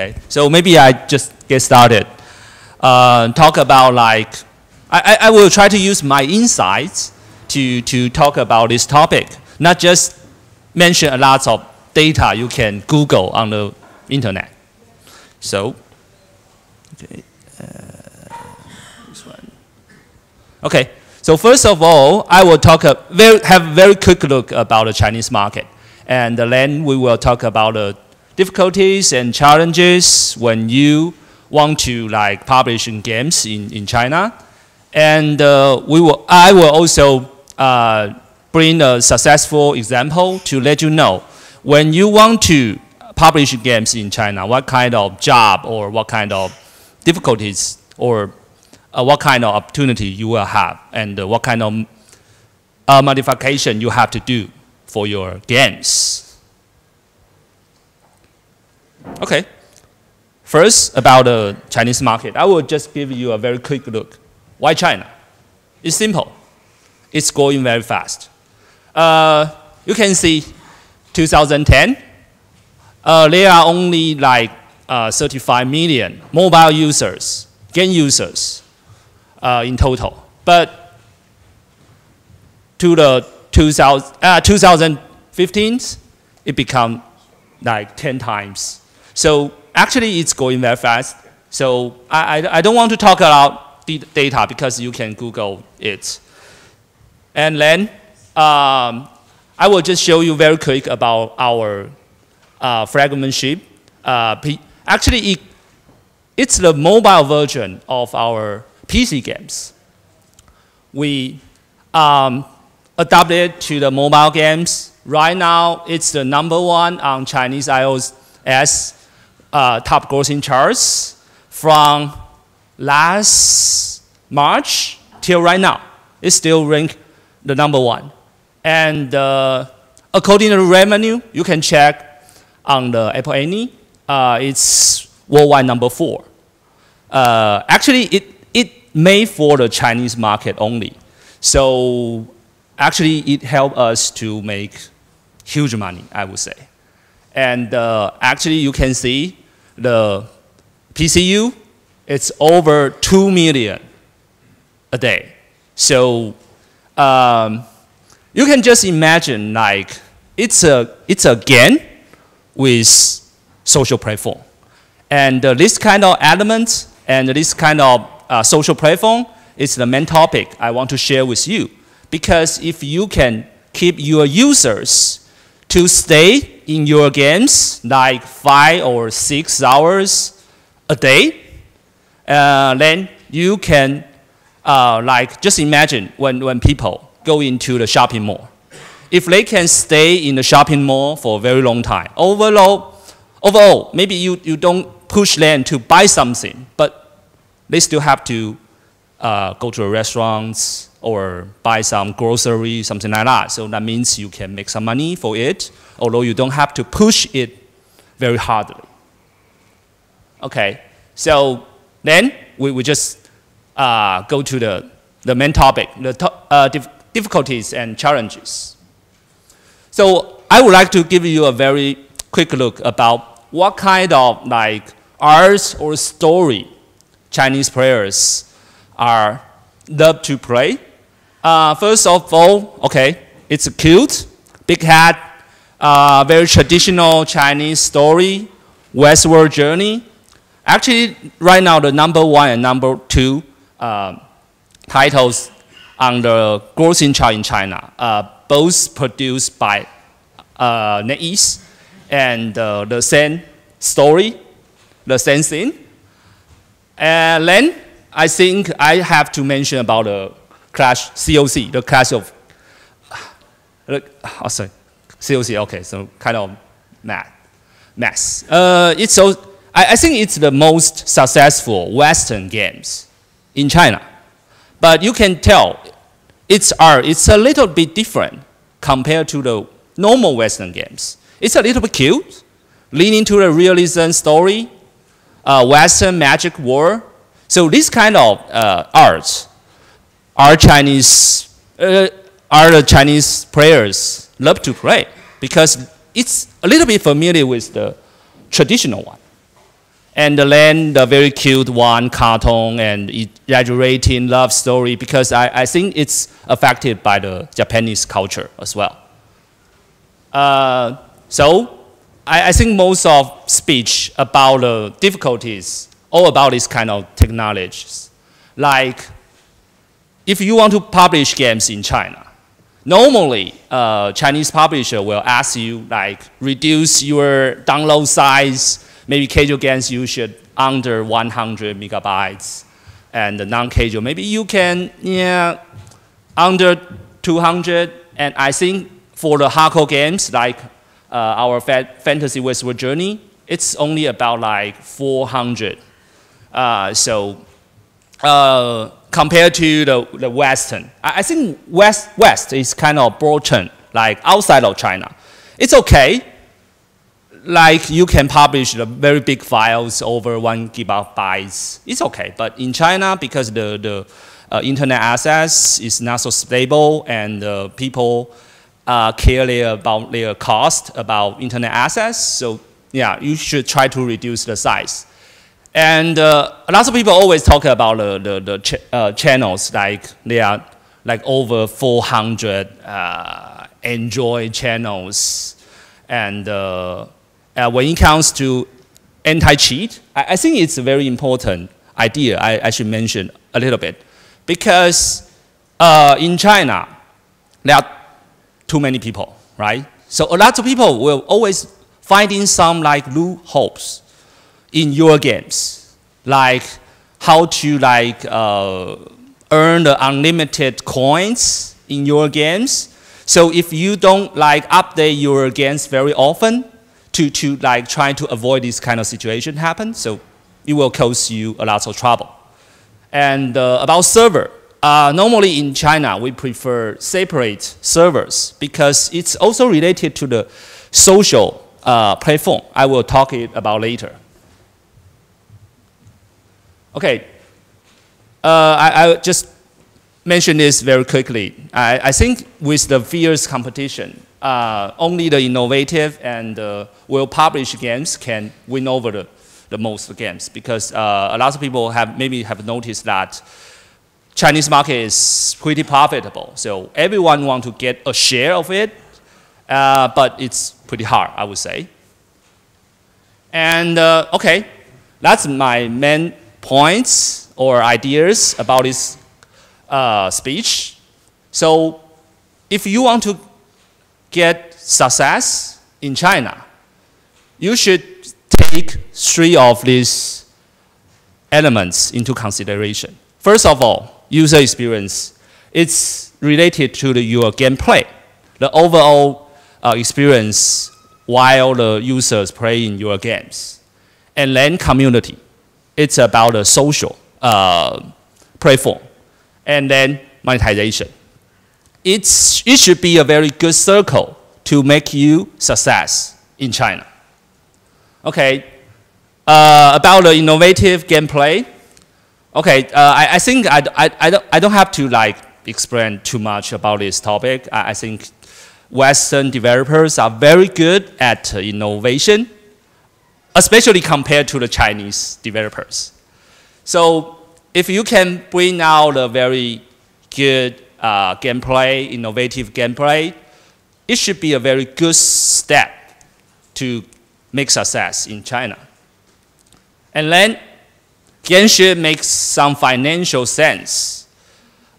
Okay, so maybe I just get started. Uh, talk about like, I, I will try to use my insights to, to talk about this topic, not just mention a lot of data you can Google on the internet. So, okay, uh, this one. Okay, so first of all, I will talk a very, have a very quick look about the Chinese market. And then we will talk about the difficulties and challenges when you want to like publish in games in, in China. And uh, we will, I will also uh, bring a successful example to let you know when you want to publish games in China, what kind of job or what kind of difficulties or uh, what kind of opportunity you will have and what kind of uh, modification you have to do for your games. Okay. First, about the Chinese market, I will just give you a very quick look. Why China? It's simple. It's going very fast. Uh, you can see 2010, uh, there are only like uh, 35 million mobile users, game users uh, in total. But to the 2000, uh, 2015, it become like 10 times. So actually it's going very fast. So I, I, I don't want to talk about the data because you can Google it. And then um, I will just show you very quick about our uh, Fragmentship. Uh, actually, it, it's the mobile version of our PC games. We um, adapted to the mobile games. Right now, it's the number one on Chinese iOS uh, top grossing charts from last March till right now. It's still ranked the number one. And uh, according to revenue, you can check on the App Annie, uh, it's worldwide number four. Uh, actually, it, it made for the Chinese market only. So actually, it helped us to make huge money, I would say. And uh, actually, you can see the PCU, it's over 2 million a day. So um, you can just imagine like it's a, it's a game with social platform. And uh, this kind of element and this kind of uh, social platform is the main topic I want to share with you. Because if you can keep your users to stay in your games like five or six hours a day, uh, then you can uh, like just imagine when, when people go into the shopping mall if they can stay in the shopping mall for a very long time. Overall, overall maybe you, you don't push them to buy something, but they still have to uh, go to a restaurant or buy some grocery, something like that. So that means you can make some money for it, although you don't have to push it very hardly. Okay, so then we, we just uh, go to the, the main topic, the to uh, dif difficulties and challenges. So I would like to give you a very quick look about what kind of like art or story Chinese players are love to play. Uh, first of all, okay, it's cute, big hat, uh, very traditional Chinese story, westward journey. Actually, right now the number one and number two uh, titles on the chart in China. Uh, both produced by uh, NetEase and uh, the same story, the same thing. And then I think I have to mention about the Clash COC, the Clash of, oh, sorry, COC, okay, so kind of mad, mess. Uh, it's so, I, I think it's the most successful Western games in China. But you can tell its art it's a little bit different compared to the normal Western games. It's a little bit cute, leaning to the realism story, uh, Western magic war. So this kind of uh, arts are Chinese, uh, the Chinese players love to play because it's a little bit familiar with the traditional one. and then the very cute one, cartoon and exaggerating love story, because I, I think it's affected by the Japanese culture as well. Uh, so I, I think most of speech about the difficulties, all about this kind of technologies, like if you want to publish games in China, normally uh, Chinese publisher will ask you like reduce your download size maybe casual games you should under 100 megabytes, and non-casual maybe you can yeah under 200. And I think for the hardcore games like uh, our fa Fantasy Westward Journey, it's only about like 400. Uh, so uh, compared to the, the Western, I, I think West West is kind of broken, like outside of China. It's okay like you can publish the very big files over one gigabytes. It's okay, but in China, because the, the uh, internet access is not so stable and uh, people uh, care about their cost about internet access, so yeah, you should try to reduce the size. And uh, lots of people always talk about the, the, the ch uh, channels, like there are like over 400 uh, Android channels and uh, uh, when it comes to anti-cheat, I, I, think it's a very important idea I, I should mention a little bit. Because uh, in China, there are too many people, right? So a lot of people will always finding some like loopholes in your games, like how to like uh, earn the unlimited coins in your games. So if you don't like update your games very often, to, to like trying to avoid this kind of situation happen. So it will cause you a lot of trouble. And uh, about server, uh, normally in China, we prefer separate servers because it's also related to the social uh, platform. I will talk it about later. Okay, uh, I, I just mention this very quickly. I, I think with the fierce competition, uh, only the innovative and uh, well-published games can win over the, the most games because uh, a lot of people have maybe have noticed that Chinese market is pretty profitable. So everyone want to get a share of it, uh, but it's pretty hard, I would say. And uh, okay, that's my main points or ideas about his uh, speech. So if you want to get success in China, you should take three of these elements into consideration. First of all, user experience. It's related to the, your gameplay, the overall uh, experience while the users play in your games. And then community. It's about a social uh, platform. And then monetization it's, it should be a very good circle to make you success in China. Okay, uh, about the innovative gameplay. Okay, uh, I, I think I, I, I, don't, I don't have to like explain too much about this topic. I, I think Western developers are very good at innovation, especially compared to the Chinese developers. So if you can bring out a very good uh, gameplay, innovative gameplay, it should be a very good step to make success in China. And then Genshin makes some financial sense.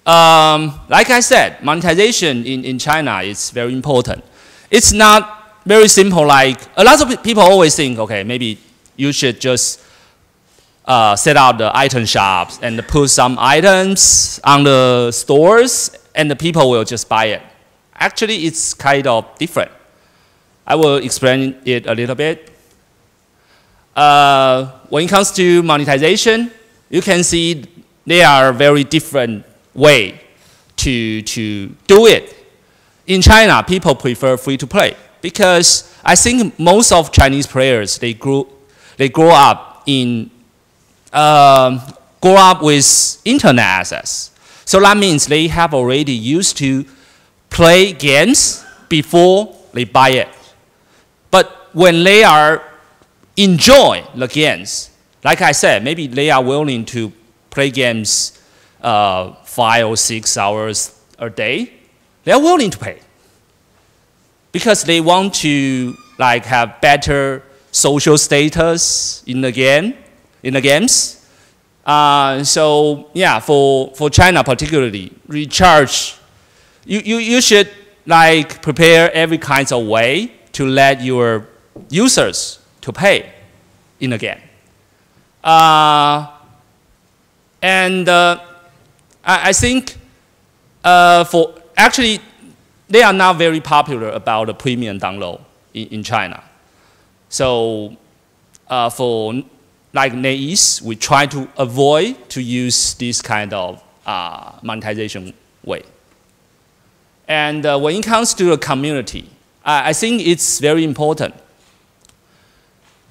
Um, like I said, monetization in, in China is very important. It's not very simple like, a lot of people always think, okay, maybe you should just uh, set up the item shops and put some items on the stores and the people will just buy it. Actually, it's kind of different. I will explain it a little bit. Uh, when it comes to monetization, you can see there are very different way to, to do it. In China, people prefer free to play because I think most of Chinese players, they grew, they grow up in um, grow up with internet access. So that means they have already used to play games before they buy it. But when they are enjoy the games, Like I said, maybe they are willing to play games uh, five or six hours a day. They are willing to pay because they want to like have better social status in the game, in the games. Uh, so yeah, for, for China particularly, recharge, you, you, you should like prepare every kinds of way to let your users to pay in the game. Uh, and uh, I, I, think uh, for actually they are not very popular about the premium download in, in China. So uh, for like NetEase, we try to avoid to use this kind of uh, monetization way. And uh, when it comes to the community, I, I think it's very important.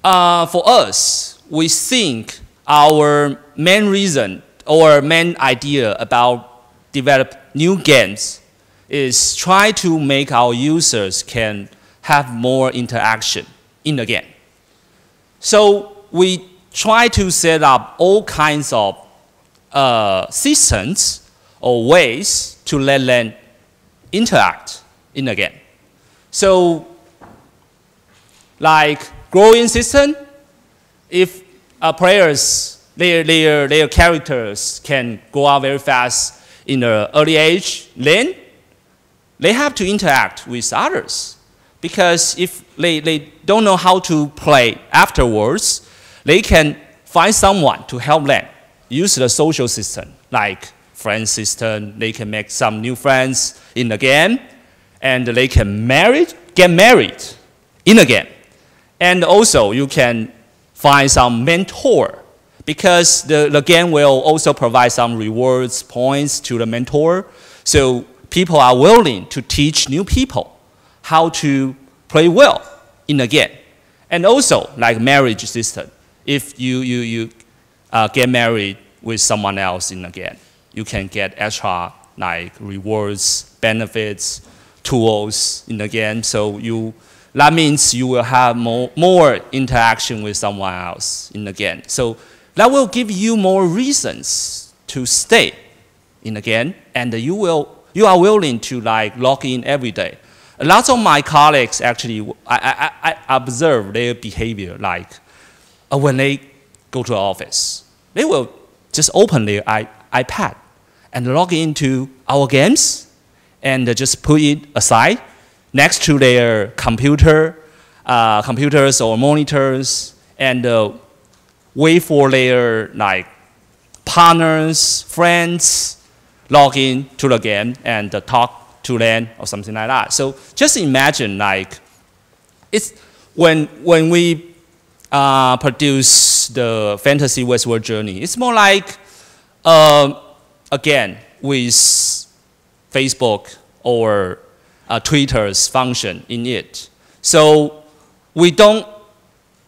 Uh, for us, we think our main reason or main idea about develop new games is try to make our users can have more interaction in the game. So we try to set up all kinds of uh, systems or ways to let them interact in the game. So, like growing system, if uh, players, their, their, their characters can go out very fast in the early age, then they have to interact with others. Because if they, they don't know how to play afterwards, they can find someone to help them use the social system, like friend system. They can make some new friends in the game, and they can marry, get married in the game. And also, you can find some mentor because the, the game will also provide some rewards points to the mentor. So people are willing to teach new people how to play well in the game. And also, like marriage system, if you, you, you uh, get married with someone else in the game, you can get extra like rewards, benefits, tools in the game. So you, that means you will have more, more interaction with someone else in the game. So that will give you more reasons to stay in the game, and you will you are willing to like log in every day. Lots of my colleagues actually, I, I, I observe their behavior like uh, when they go to the office, they will just open their I, iPad and log into our games and just put it aside next to their computer, uh, computers or monitors and uh, wait for their like partners, friends, log in to the game and uh, talk to them or something like that. So just imagine like it's when when we uh, produce the fantasy westward journey, it's more like uh, again with Facebook or uh, Twitter's function in it. So we don't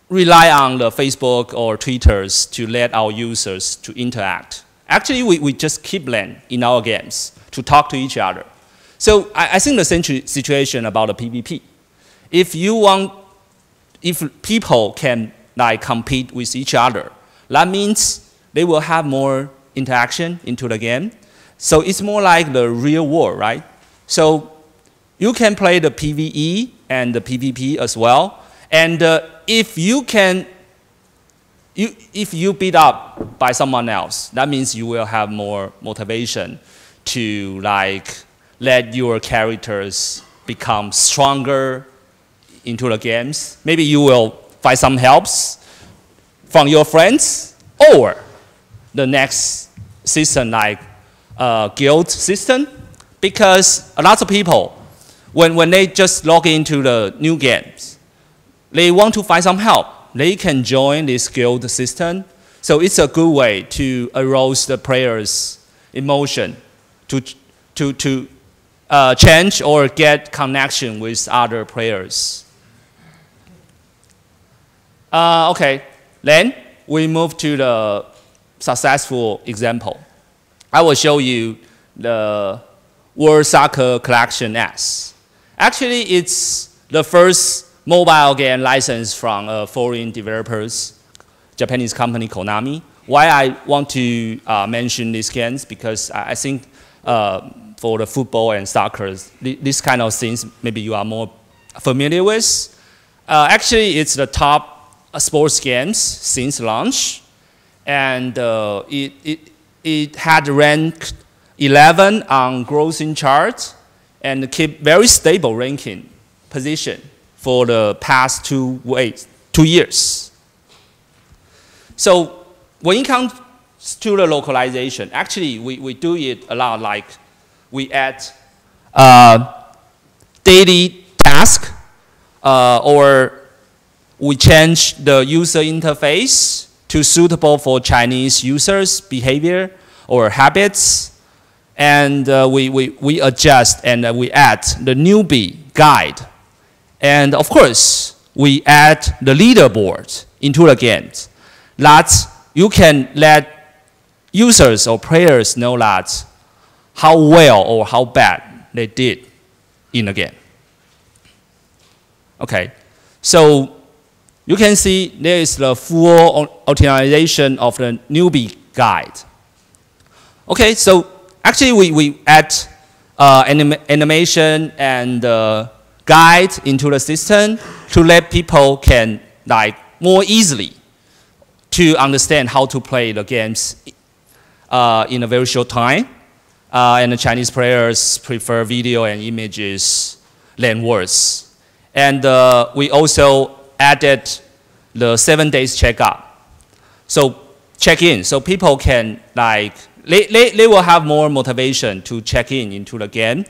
rely on the Facebook or Twitters to let our users to interact. Actually, we, we just keep them in our games to talk to each other. So I, I think the same situation about the PvP. If you want, if people can like compete with each other, that means they will have more interaction into the game. So it's more like the real world, right? So you can play the PvE and the PvP as well. And uh, if you can you, if you beat up by someone else, that means you will have more motivation to like let your characters become stronger into the games. Maybe you will find some helps from your friends or the next system like uh, guild system because a lot of people when, when they just log into the new games they want to find some help they can join this guild system. So it's a good way to arouse the players' emotion, to, to, to uh, change or get connection with other players. Uh, okay, then we move to the successful example. I will show you the World Soccer Collection S. Actually, it's the first mobile game license from uh, foreign developers Japanese company Konami. Why I want to uh, mention these games because I, I think uh, for the football and soccer, this kind of things maybe you are more familiar with. Uh, actually, it's the top uh, sports games since launch, and uh, it, it, it had ranked 11 on grossing chart and keep very stable ranking position for the past two, two years. So when it comes to the localization, actually we, we do it a lot like we add uh, daily task uh, or we change the user interface to suitable for Chinese users' behavior or habits. And uh, we, we, we adjust and uh, we add the newbie guide. And of course, we add the leaderboard into the game. That you can let users or players know that how well or how bad they did in the game. Okay, so you can see there is the full optimization of the newbie guide. Okay, so actually we, we add uh, anim animation and uh, guide into the system to let people can like more easily to understand how to play the games uh, in a very short time. Uh, and the Chinese players prefer video and images than words. And uh, we also added the seven days checkup. So check in, so people can like, they, they, they will have more motivation to check in into the game.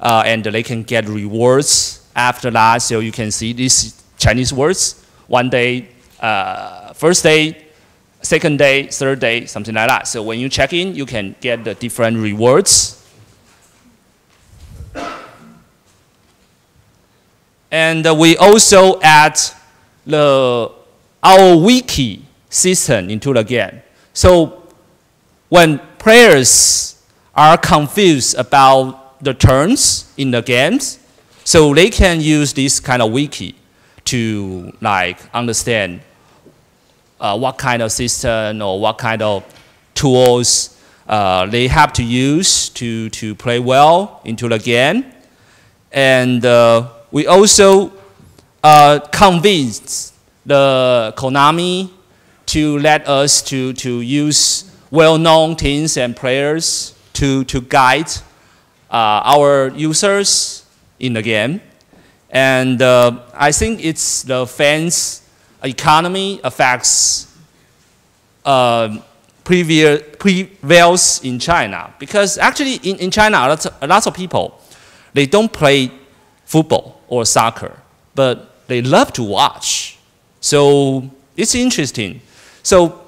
Uh, and they can get rewards after that. So you can see these Chinese words. One day, uh, first day, second day, third day, something like that. So when you check in, you can get the different rewards. And we also add the, our wiki system into the game. So when players are confused about the terms in the games, so they can use this kind of wiki to like understand uh, what kind of system or what kind of tools uh, they have to use to, to play well into the game. And uh, we also uh, convinced the Konami to let us to, to use well-known teams and players to, to guide our users in the game. And uh, I think it's the fans' economy affects uh, prevails in China. Because actually in, in China, a lot, of, a lot of people, they don't play football or soccer, but they love to watch. So it's interesting. So,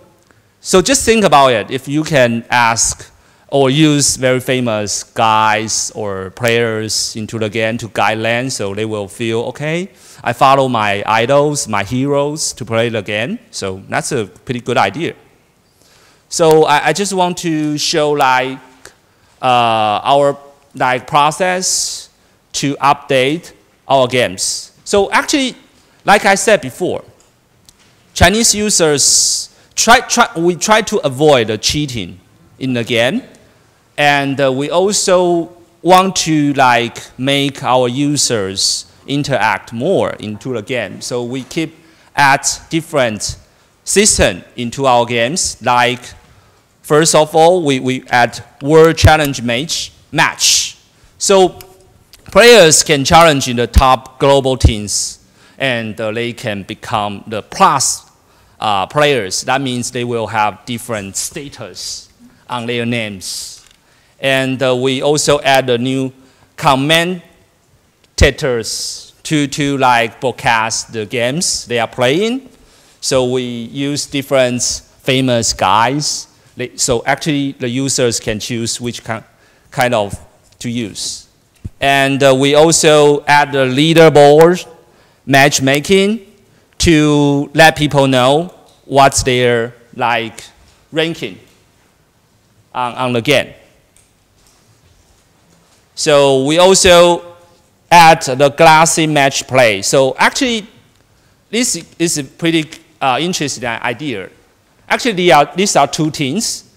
so just think about it. If you can ask or use very famous guys or players into the game to guide them so they will feel, okay, I follow my idols, my heroes to play the game. So that's a pretty good idea. So I, I just want to show like uh, our like process to update our games. So actually, like I said before, Chinese users try, try we try to avoid cheating in the game and uh, we also want to like make our users interact more into the game. So we keep add different system into our games. Like first of all, we, we add World Challenge match. match. So players can challenge in the top global teams and uh, they can become the plus uh, players. That means they will have different status on their names. And uh, we also add a new commentators to, to like broadcast the games they are playing. So we use different famous guys. So actually the users can choose which kind of to use. And uh, we also add the leaderboard matchmaking to let people know what's their like ranking on, on the game. So we also add the glassy match play. So actually, this is a pretty uh, interesting idea. Actually, are, these are two teams.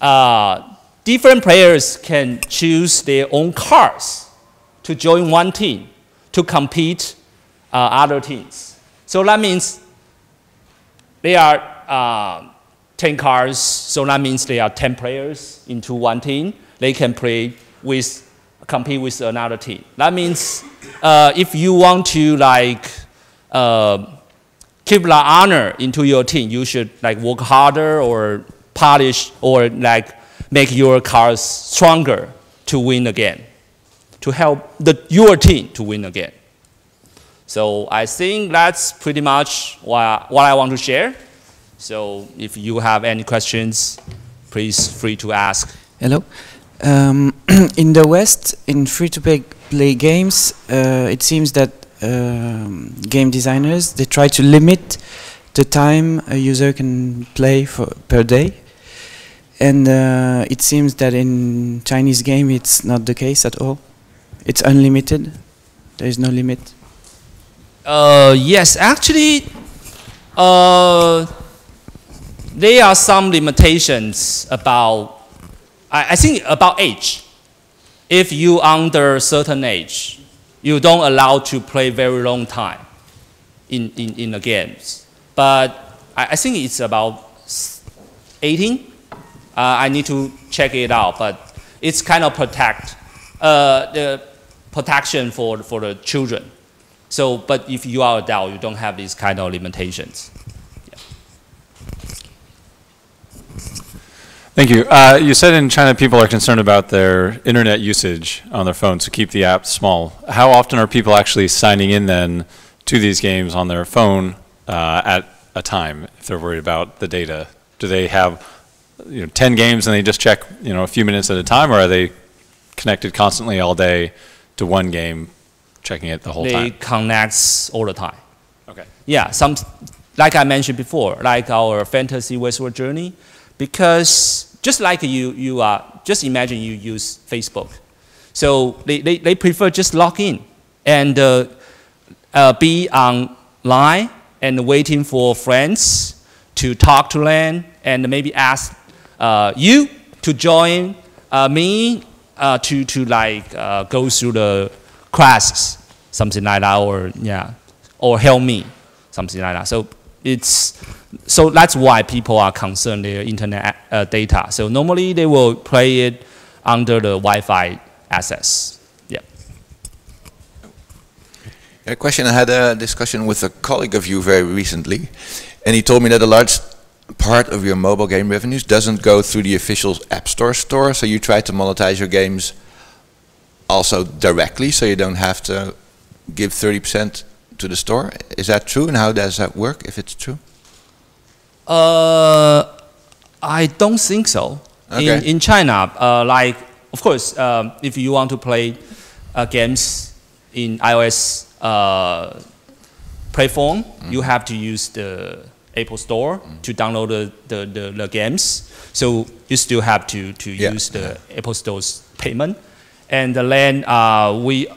Uh, different players can choose their own cars to join one team to compete uh, other teams. So that means they are uh, 10 cars, so that means there are 10 players into one team. They can play with, compete with another team. That means uh, if you want to like uh, keep the honor into your team, you should like work harder or polish or like make your cars stronger to win again, to help the, your team to win again. So I think that's pretty much what, what I want to share. So if you have any questions, please free to ask. Hello. Um, in the West, in free-to-play play games, uh, it seems that um, game designers they try to limit the time a user can play for per day, and uh, it seems that in Chinese game it's not the case at all. It's unlimited. There is no limit. Uh, yes, actually, uh, there are some limitations about, I, I think about age. If you under a certain age, you don't allow to play very long time in, in, in the games. But I, I think it's about 18. Uh, I need to check it out, but it's kind of protect uh, the protection for, for the children. So, but if you are adult, you don't have these kind of limitations. Thank you. Uh, you said in China people are concerned about their internet usage on their phones to keep the app small. How often are people actually signing in then to these games on their phone uh, at a time if they're worried about the data? Do they have you know 10 games and they just check you know a few minutes at a time, or are they connected constantly all day to one game, checking it the whole they time? They connect all the time. Okay. Yeah, some like I mentioned before, like our fantasy westward journey, because just like you, you are, just imagine you use Facebook. So they, they, they prefer just log in and uh, uh, be online and waiting for friends to talk to them and maybe ask uh, you to join uh, me uh, to, to like uh, go through the classes, something like that, or yeah, or help me, something like that. So it's so that's why people are concerned their internet uh, data. So normally they will play it under the Wi-Fi access. Yeah. A question, I had a discussion with a colleague of you very recently, and he told me that a large part of your mobile game revenues doesn't go through the official App Store store, so you try to monetize your games also directly, so you don't have to give 30% to the store. Is that true, and how does that work, if it's true? Uh, I don't think so. Okay. In, in China, uh, like, of course, um, if you want to play uh, games in iOS uh, platform, mm. you have to use the Apple Store mm. to download the, the, the, the, games. So you still have to, to yeah. use the yeah. Apple Store's payment. And then uh, we,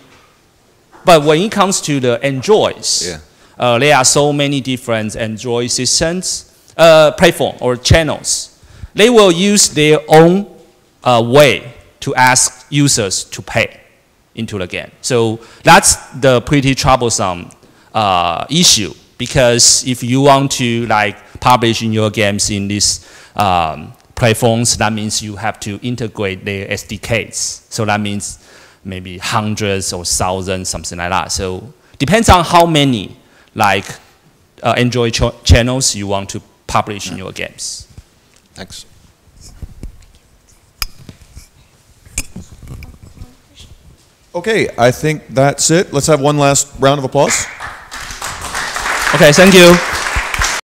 but when it comes to the Androids, yeah. Uh, there are so many different Android systems uh, platform or channels, they will use their own uh, way to ask users to pay into the game. So that's the pretty troublesome uh, issue because if you want to like publish in your games in these um, platforms, that means you have to integrate their SDKs. So that means maybe hundreds or thousands, something like that. So depends on how many like uh, Android ch channels you want to publish in your games. Thanks. Okay, I think that's it. Let's have one last round of applause. Okay, thank you.